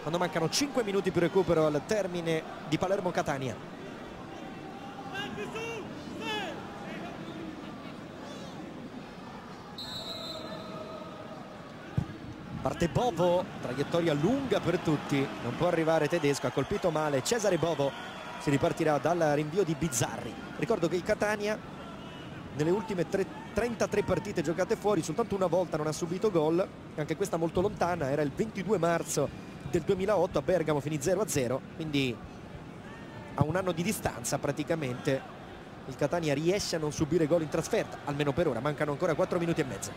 quando mancano 5 minuti più recupero al termine di Palermo-Catania. Parte Bovo, traiettoria lunga per tutti, non può arrivare tedesco, ha colpito male Cesare Bovo, si ripartirà dal rinvio di Bizzarri. Ricordo che il Catania nelle ultime 3, 33 partite giocate fuori soltanto una volta non ha subito gol, anche questa molto lontana, era il 22 marzo del 2008 a Bergamo, finì 0-0, quindi a un anno di distanza praticamente il Catania riesce a non subire gol in trasferta, almeno per ora, mancano ancora 4 minuti e mezzo.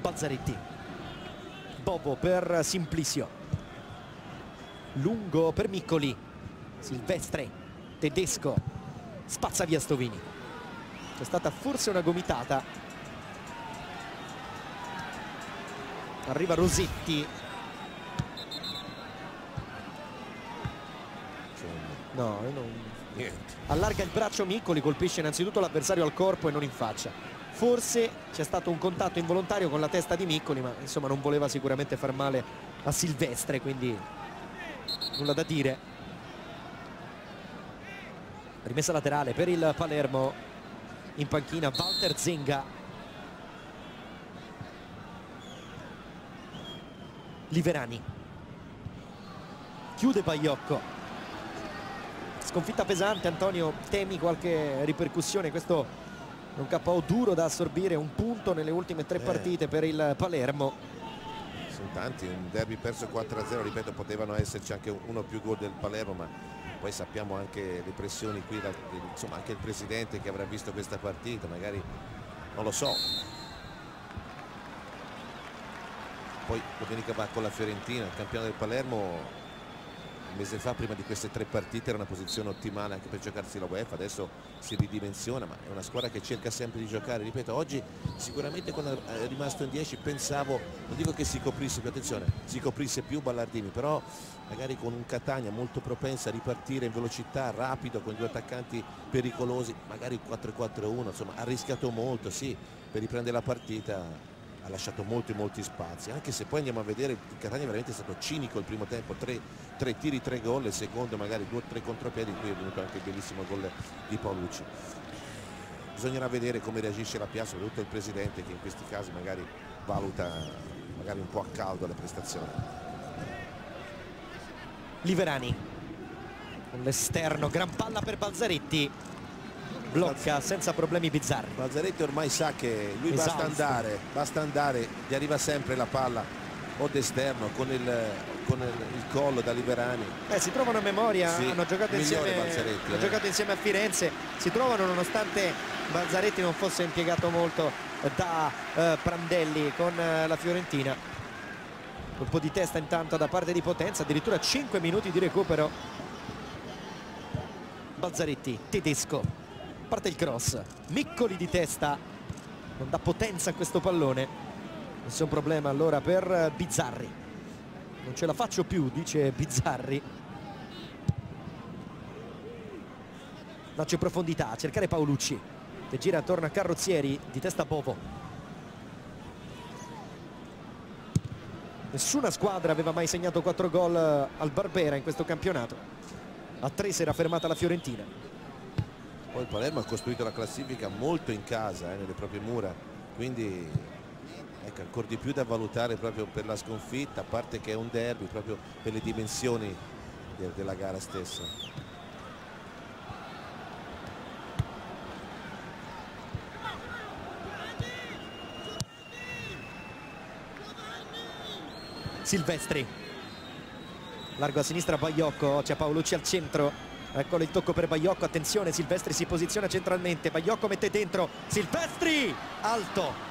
Balzaretti. Bobo per Simplicio. Lungo per Miccoli. Silvestre. Tedesco. Spazza via Stovini. C'è stata forse una gomitata arriva Rosetti no, non... allarga il braccio Miccoli colpisce innanzitutto l'avversario al corpo e non in faccia. Forse c'è stato un contatto involontario con la testa di Miccoli ma insomma non voleva sicuramente far male a Silvestre quindi nulla da dire. Rimessa laterale per il Palermo. In panchina Walter Zenga Liverani. Chiude Baiocco sconfitta pesante Antonio temi qualche ripercussione? Questo un KO duro da assorbire un punto nelle ultime tre eh. partite per il Palermo. Sono tanti, un derby perso 4-0 ripeto potevano esserci anche uno più gol del Palermo ma poi sappiamo anche le pressioni qui insomma anche il presidente che avrà visto questa partita magari non lo so poi domenica va con la Fiorentina il campione del Palermo un mese fa prima di queste tre partite era una posizione ottimale anche per giocarsi la UEFA adesso si ridimensiona ma è una squadra che cerca sempre di giocare. Ripeto oggi sicuramente quando è rimasto in 10 pensavo non dico che si coprisse più attenzione si coprisse più Ballardini però magari con un Catania molto propensa a ripartire in velocità rapido con due attaccanti pericolosi magari 4-4-1 insomma ha rischiato molto sì per riprendere la partita ha lasciato molti molti spazi. Anche se poi andiamo a vedere il Catania veramente è stato cinico il primo tempo tre, tre tiri tre gol il secondo magari due o tre contropiedi qui è venuto anche il bellissimo gol di Paolucci. Bisognerà vedere come reagisce la Pia soprattutto il presidente che in questi casi magari valuta magari un po' a caldo le prestazioni. Liverani con l'esterno gran palla per Balzaretti blocca senza problemi bizzarri. Balzaretti ormai sa che lui Esausto. basta andare basta andare gli arriva sempre la palla o d'esterno con il, con il, il, collo da Liberani eh, si trovano a memoria sì, hanno, giocato insieme, hanno eh. giocato insieme a Firenze si trovano nonostante Balzaretti non fosse impiegato molto da eh, Prandelli con eh, la Fiorentina. Un po' di testa intanto da parte di Potenza addirittura 5 minuti di recupero. Balzaretti tedesco parte il cross. Miccoli di testa. Non dà potenza a questo pallone. Nessun problema allora per Bizzarri. Non ce la faccio più dice Bizzarri. Lancio in profondità a cercare Paolucci. Che gira attorno a Carrozzieri di testa Bovo. Nessuna squadra aveva mai segnato 4 gol al Barbera in questo campionato. A 3 si era fermata la Fiorentina poi il Palermo ha costruito la classifica molto in casa eh, nelle proprie mura quindi ecco, ancora di più da valutare proprio per la sconfitta a parte che è un derby proprio per le dimensioni de della gara stessa. Silvestri. Largo a sinistra Baiocco c'è Paolucci al centro Eccolo il tocco per Baiocco, attenzione, Silvestri si posiziona centralmente, Baiocco mette dentro, Silvestri, alto.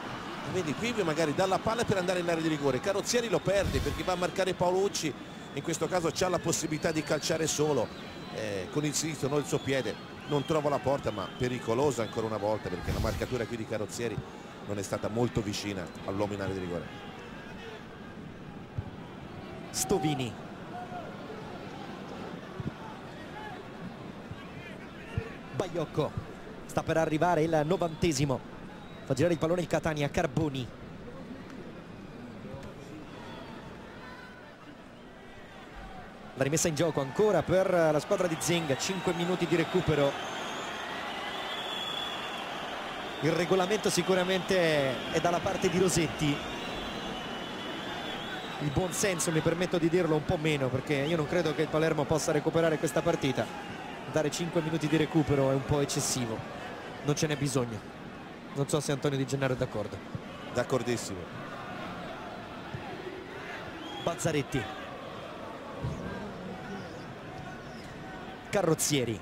Vedi, qui magari dalla palla per andare in area di rigore, Carrozzieri lo perde perché va a marcare Paolucci, in questo caso c'ha la possibilità di calciare solo, eh, con il sinistro, non il suo piede, non trova la porta ma pericolosa ancora una volta perché la marcatura qui di Carrozzieri non è stata molto vicina all'uomo in area di rigore. Stovini Baiocco sta per arrivare il novantesimo. Fa girare il pallone il Catania Carboni. La rimessa in gioco ancora per la squadra di Zenga 5 minuti di recupero. Il regolamento sicuramente è dalla parte di Rosetti. Il buon senso mi permetto di dirlo un po' meno perché io non credo che il Palermo possa recuperare questa partita dare 5 minuti di recupero è un po' eccessivo. Non ce n'è bisogno. Non so se Antonio Di Gennaro è d'accordo. D'accordissimo. Bazzaretti. Carrozzieri.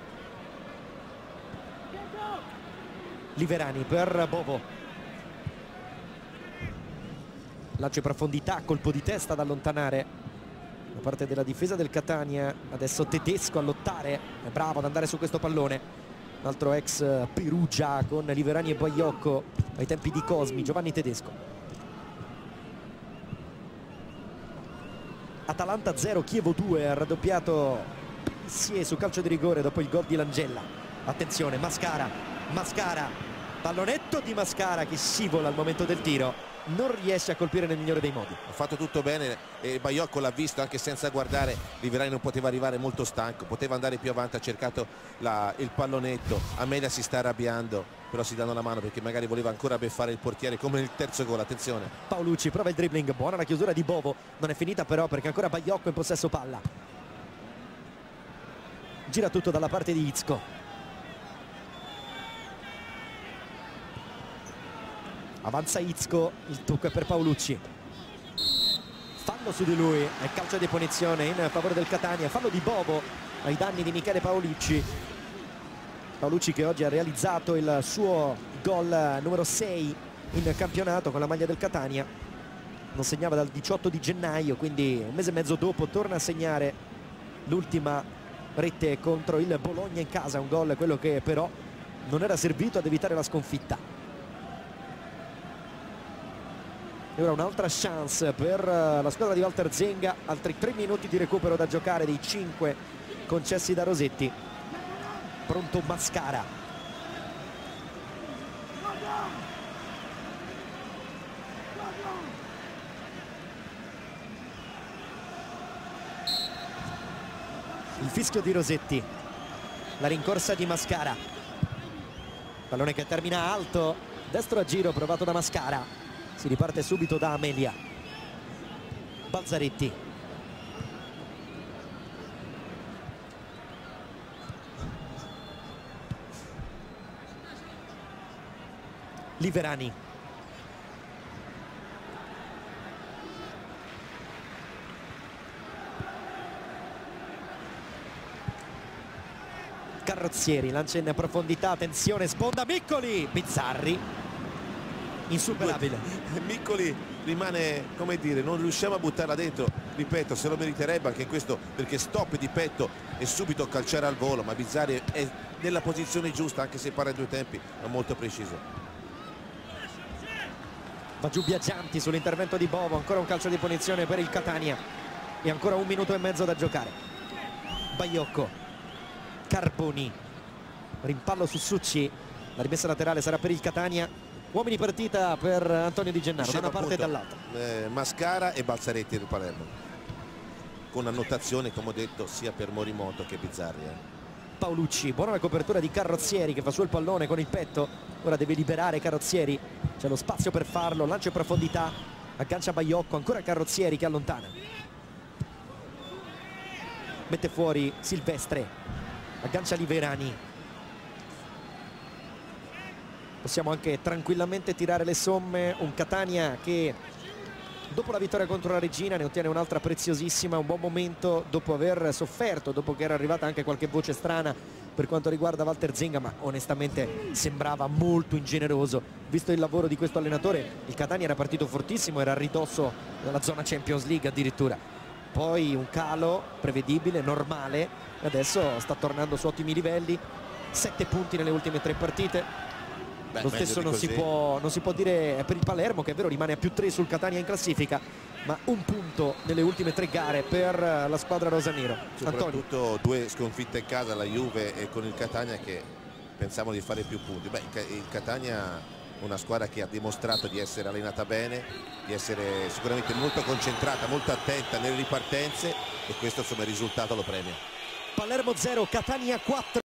Liverani per Bovo lancio in profondità colpo di testa ad allontanare da parte della difesa del Catania. Adesso Tedesco a lottare è bravo ad andare su questo pallone. Un altro ex Perugia con Liverani e Baiocco ai tempi di Cosmi Giovanni Tedesco. Atalanta 0 Chievo 2 ha raddoppiato Messie su calcio di rigore dopo il gol di Langella. Attenzione Mascara Mascara pallonetto di Mascara che scivola al momento del tiro non riesce a colpire nel migliore dei modi. Ha fatto tutto bene e Baiocco l'ha visto anche senza guardare. Liverani non poteva arrivare molto stanco poteva andare più avanti ha cercato la, il pallonetto. Amelia si sta arrabbiando però si danno la mano perché magari voleva ancora beffare il portiere come nel terzo gol attenzione. Paolucci prova il dribbling buona la chiusura di Bovo. Non è finita però perché ancora Baiocco in possesso palla. Gira tutto dalla parte di Izco avanza Izco il tocco è per Paolucci. Fallo su di lui è calcio di punizione in favore del Catania. Fallo di Bobo ai danni di Michele Paolucci. Paolucci che oggi ha realizzato il suo gol numero 6 in campionato con la maglia del Catania. Non segnava dal 18 di gennaio quindi un mese e mezzo dopo torna a segnare l'ultima rete contro il Bologna in casa, un gol quello che però non era servito ad evitare la sconfitta. E ora un'altra chance per eh, la squadra di Walter Zenga, altri tre minuti di recupero da giocare dei cinque concessi da Rosetti. Pronto Mascara. il fischio di Rosetti. La rincorsa di Mascara. Pallone che termina alto. Destro a giro provato da Mascara si riparte subito da Amelia. Balzaretti. Liverani. Carrozzieri lancia in profondità attenzione sponda Miccoli Bizzarri insuperabile. Miccoli rimane come dire non riusciamo a buttarla dentro. Ripeto se lo meriterebbe anche questo perché stop di petto e subito calciare al volo ma Bizzarri è nella posizione giusta anche se pare due tempi ma molto preciso. Va giù Biagianti sull'intervento di Bovo ancora un calcio di punizione per il Catania. E ancora un minuto e mezzo da giocare. Baiocco Carboni rimpallo su Succi. La rimessa laterale sarà per il Catania uomini partita per Antonio Di Gennaro da una parte e dall'altra. eh, Mascara e Balzaretti del Palermo. Con annotazione come ho detto sia per Morimoto che Bizzarri eh. Paolucci, buona la copertura di Carrozzieri che fa su il pallone con il petto. Ora deve liberare Carrozzieri c'è lo spazio per farlo, lancio in profondità aggancia Baiocco, ancora Carrozzieri che allontana. Mette fuori Silvestre aggancia Liverani possiamo anche tranquillamente tirare le somme. Un Catania che dopo la vittoria contro la Regina ne ottiene un'altra preziosissima. Un buon momento dopo aver sofferto dopo che era arrivata anche qualche voce strana per quanto riguarda Walter Zenga ma onestamente sembrava molto ingeneroso. Visto il lavoro di questo allenatore il Catania era partito fortissimo era a ridosso della zona Champions League addirittura. Poi un calo prevedibile, normale adesso sta tornando su ottimi livelli. Sette punti nelle ultime tre partite Beh, lo stesso non si, può, non si, può, dire per il Palermo che è vero rimane a più tre sul Catania in classifica ma un punto nelle ultime tre gare per la squadra rosanero soprattutto Antonio. due sconfitte in casa la Juve e con il Catania che pensavano di fare più punti Beh, il Catania una squadra che ha dimostrato di essere allenata bene, di essere sicuramente molto concentrata, molto attenta nelle ripartenze e questo insomma il risultato lo premia. Palermo 0, Catania 4.